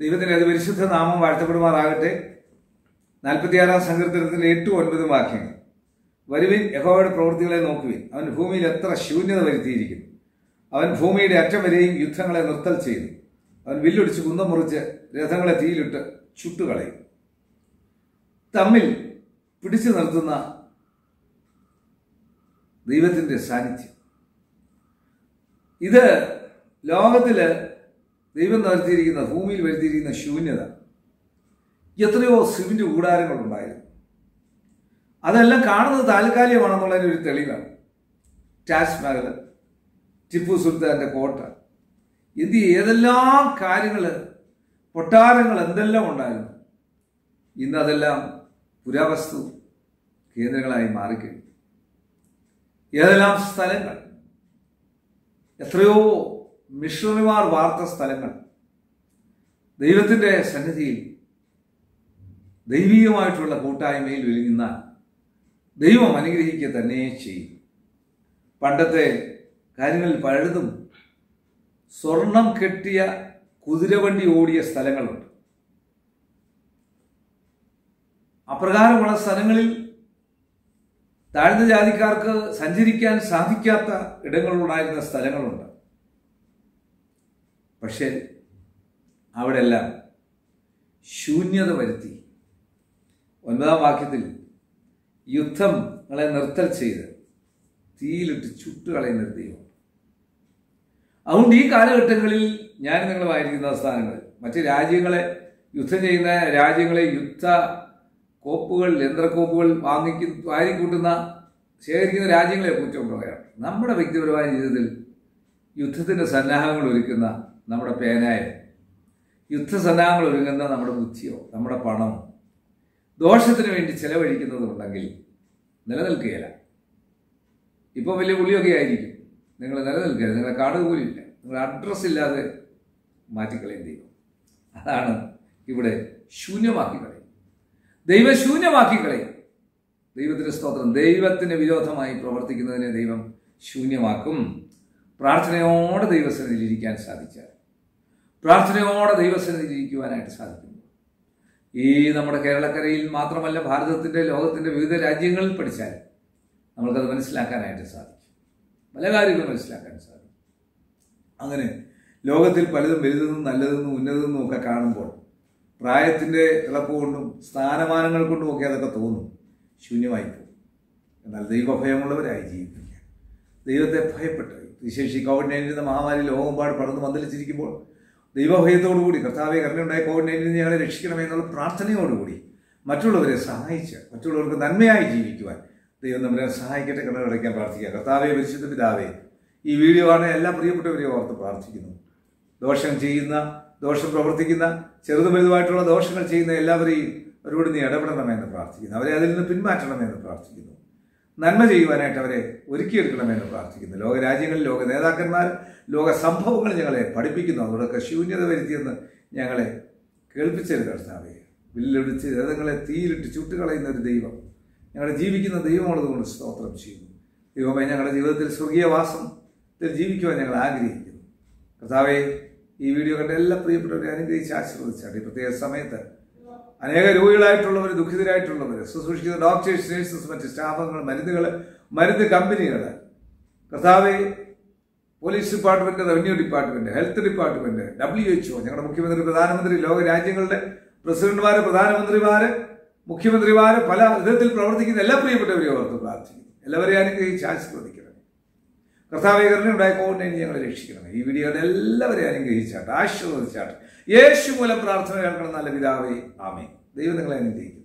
ദൈവത്തിന്റെ അത് പരിശുദ്ധ നാമം വാഴ്ത്തപ്പെടുമാറാകട്ടെ. നാൽപ്പത്തിയാറാം സങ്കീർത്തനത്തിന്റെ എട്ടും ഒൻപതും വാക്യങ്ങൾ. വരുവിൻ യഹോയുടെ പ്രവൃത്തികളെ നോക്കുവിൻ. അവൻ ഭൂമിയിൽ എത്ര ശൂന്യത വരുത്തിയിരിക്കുന്നു. അവൻ ഭൂമിയുടെ അറ്റം വരെയും യുദ്ധങ്ങളെ നിർത്തൽ ചെയ്തു. അവൻ വില്ലൊടിച്ച് കുന്തം മുറിച്ച് രഥങ്ങളെ തീയിലിട്ട് ചുട്ടുകളയും. തമ്മിൽ പിടിച്ചു നിർത്തുന്ന ദൈവത്തിന്റെ സാന്നിധ്യം. ഇത് ലോകത്തിൽ ദൈവം നടത്തിയിരിക്കുന്ന ഭൂമിയിൽ വരുത്തിയിരിക്കുന്ന ശൂന്യത. എത്രയോ സിവിന്റെ കൂടാരങ്ങളുണ്ടായിരുന്നു. അതെല്ലാം കാണുന്നത് താൽക്കാലികമാണെന്നുള്ളതിന് ഒരു തെളിവാണ്. താജ്മഹൽ ടിപ്പു സുൽത്താന്റെ കോട്ട എന്ത് ഏതെല്ലാം കാര്യങ്ങൾ കൊട്ടാരങ്ങൾ എന്തെല്ലാം ഉണ്ടായിരുന്നു. ഇന്ന് അതെല്ലാം പുരാവസ്തു കേന്ദ്രങ്ങളായി മാറിക്കഴിഞ്ഞു. ഏതെല്ലാം സ്ഥലങ്ങൾ എത്രയോ മിഷണറിമാർ വാർത്ത സ്ഥലങ്ങൾ. ദൈവത്തിന്റെ സന്നിധിയിൽ ദൈവീകമായിട്ടുള്ള കൂട്ടായ്മയിൽ ഒരുങ്ങുന്ന ദൈവം അനുഗ്രഹിക്കുക തന്നെ ചെയ്യും. പണ്ടത്തെ കാര്യങ്ങളിൽ പലതും സ്വർണം കെട്ടിയ കുതിരവണ്ടി ഓടിയ സ്ഥലങ്ങളുണ്ട്. അപ്രകാരമുള്ള സ്ഥലങ്ങളിൽ താഴ്ന്ന ജാതിക്കാർക്ക് സഞ്ചരിക്കാൻ സാധിക്കാത്ത ഇടങ്ങളുണ്ടായിരുന്ന സ്ഥലങ്ങളുണ്ട്. പക്ഷേ അവിടെല്ലാം ശൂന്യത വരുത്തി. ഒൻപതാം വാക്യത്തിൽ യുദ്ധങ്ങളെ നിർത്തൽ ചെയ്ത് തീയിലിട്ട് ചുട്ടുകളയുന്ന ദൈവം. അതുകൊണ്ട് ഈ കാലഘട്ടങ്ങളിൽ ഞാൻ നിങ്ങളുമായിരിക്കുന്ന സ്ഥാനങ്ങളിൽ മറ്റ് രാജ്യങ്ങളെ യുദ്ധം ചെയ്യുന്ന രാജ്യങ്ങളെ യുദ്ധ കോപ്പുകൾ യന്ത്രക്കോപ്പുകൾ വാങ്ങിക്കു വാരിക്കൂട്ടുന്ന ശേഖരിക്കുന്ന രാജ്യങ്ങളെ കുറ്റം പറയാം നമ്മുടെ വ്യക്തിപരമായ ജീവിതത്തിൽ യുദ്ധത്തിന്റെ സന്നാഹങ്ങൾ ഒരുക്കുന്ന നമ്മുടെ പേനായോ യുദ്ധസന്നാഹങ്ങൾ ഒരുങ്ങുന്ന നമ്മുടെ ബുദ്ധിയോ നമ്മുടെ പണമോ ദോഷത്തിന് വേണ്ടി ചിലവഴിക്കുന്നതുണ്ടെങ്കിൽ നിലനിൽക്കുകയില്ല. ഇപ്പോൾ വലിയ പുളിയൊക്കെ ആയിരിക്കും. നിങ്ങൾ നിലനിൽക്കരുത്. നിങ്ങളുടെ കാർഡ് പോലും ഇല്ല. നിങ്ങളുടെ അഡ്രസ്സ് ഇല്ലാതെ മാറ്റിക്കളയും ദൈവം അതാണ് ഇവിടെ ശൂന്യമാക്കി കളയും ദൈവം ശൂന്യമാക്കി കളയും ദൈവത്തിന്റെ സ്തോത്രം ദൈവത്തിന് വിരോധമായി പ്രവർത്തിക്കുന്നതിനെ ദൈവം ശൂന്യമാക്കും. പ്രാർത്ഥനയോടെ ദൈവസന്നിധിയിലിരിക്കാൻ സാധിച്ചാൽ പ്രാർത്ഥനയോടെ ദൈവസന്നിധിയിലിരിക്കുവാനായിട്ട് സാധിക്കുന്നു ഈ നമ്മുടെ കേരളക്കരയിൽ മാത്രമല്ല ഭാരതത്തിന്റെ ലോകത്തിന്റെ വിവിധ രാജ്യങ്ങളിൽ പഠിച്ചാൽ നമ്മൾക്കത് മനസ്സിലാക്കാനായിട്ട് സാധിക്കും. പല കാര്യങ്ങളും മനസ്സിലാക്കാൻ സാധിക്കും. അങ്ങനെ ലോകത്തിൽ പലതും വലുതെന്നും നല്ലതെന്നും ഉന്നതെന്നും ഒക്കെ കാണുമ്പോൾ പ്രായത്തിന്റെ ഇളപ്പ് കൊണ്ടും സ്ഥാനമാനങ്ങൾ കൊണ്ടും ഒക്കെ അതൊക്കെ തോന്നും. ശൂന്യമായി പോകും എന്നാൽ ദൈവഭയമുള്ളവരായി ജീവിക്കുക ദൈവത്തെ ഭയപ്പെട്ട്. വിശേഷി കോവിഡ് നയന്റീൻ മഹാമാരി ലോകമെമ്പാട് പടർന്ന് മന്ദലിച്ചിരിക്കുമ്പോൾ ദൈവഭയത്തോടുകൂടി കർത്താവെ കരുണയുണ്ടായ കോവിഡ് നയന്റീൻ ഞങ്ങളെ രക്ഷിക്കണമേ എന്നുള്ള പ്രാർത്ഥനയോടുകൂടി മറ്റുള്ളവരെ സഹായിച്ച് മറ്റുള്ളവർക്ക് നന്മയായി ജീവിക്കുവാൻ ദൈവം നമ്മളെ സഹായിക്കട്ടെ കണ്ണടയ്ക്കാൻ പ്രാർത്ഥിക്കുക. കർത്താവെ പരിശുദ്ധ പിതാവേ ഈ വീഡിയോ ആണ് എല്ലാ പ്രിയപ്പെട്ടവരെ ഓർത്ത് പ്രാർത്ഥിക്കുന്നു. ദോഷം ചെയ്യുന്ന ദോഷം പ്രവർത്തിക്കുന്ന ചെറുതും വലുതുമായിട്ടുള്ള ദോഷങ്ങൾ ചെയ്യുന്ന എല്ലാവരെയും അവരോട് നീ ഇടപെടണമെന്ന് പ്രാർത്ഥിക്കുന്നു. അവരെ അതിൽ നിന്ന് പിന്മാറ്റണമെന്ന് പ്രാർത്ഥിക്കുന്നു. നന്മ ചെയ്യുവാനായിട്ട് അവരെ ഒരുക്കിയെടുക്കണമെന്ന് പ്രാർത്ഥിക്കുന്നു. ലോക രാജ്യങ്ങളിൽ ലോക നേതാക്കന്മാർ ലോക സംഭവങ്ങൾ ഞങ്ങളെ പഠിപ്പിക്കുന്നു. അവരോടൊക്കെ ശൂന്യത വരുത്തിയെന്ന് ഞങ്ങളെ കേൾപ്പിച്ചൊരു കർത്താവെ. വില്ലൊടിച്ച് രഥങ്ങളെ തീയിലിട്ട് ചുട്ടുകളയുന്ന ഒരു ദൈവം. ഞങ്ങളെ ജീവിക്കുന്ന ദൈവമുള്ളതുകൊണ്ട് സ്തോത്രം ചെയ്യുന്നു. ദൈവമേ ഞങ്ങളുടെ ജീവിതത്തിൽ സ്വർഗീയവാസത്തിൽ ജീവിക്കുവാൻ ഞങ്ങൾ ആഗ്രഹിക്കുന്നു. കർത്താവെ ഈ വീഡിയോ കണ്ട എല്ലാ പ്രിയപ്പെട്ടവരെ അനുഗ്രഹിച്ച് ആശീർവദിച്ചാട്ടെ. ഈ പ്രത്യേക സമയത്ത് അനേക രോഗികളായിട്ടുള്ളവർ ദുഃഖിതരായിട്ടുള്ളവർ ശുശ്രൂഷിക്കുന്ന ഡോക്ടേഴ്സ് നേഴ്സസ് മറ്റ് സ്റ്റാഫുകൾ മരുന്നുകൾ മരുന്ന് കമ്പനികൾ കർത്താവ് police department revenue department health department W H O ഞങ്ങളുടെ മുഖ്യമന്ത്രി പ്രധാനമന്ത്രി ലോക രാജ്യങ്ങളുടെ പ്രസിഡന്റുമാര് പ്രധാനമന്ത്രിമാര് മുഖ്യമന്ത്രിമാര് പല വിധത്തിൽ പ്രവർത്തിക്കുന്ന എല്ലാ പ്രിയപ്പെട്ടവരെയും ഓർത്ത് പ്രാർത്ഥിക്കുന്നു. എല്ലാവരെയും അനുഗ്രഹിച്ച് ആശീർവദിക്കണം കർത്താവെ കരുണയുണ്ടായ കോവിഡ് നയന്റീൻ ഞങ്ങളെ രക്ഷിക്കണം ഈ വീഡിയോയുടെ എല്ലാവരെയും അനുഗ്രഹിച്ചാട്ടെ ആശീർവദിച്ചാട്ടെ. യേശു മൂലം പ്രാർത്ഥന കേൾക്കണം നല്ല പിതാവേ. ആമേ ദൈവം നിങ്ങളെ അനുഗ്രഹിക്കും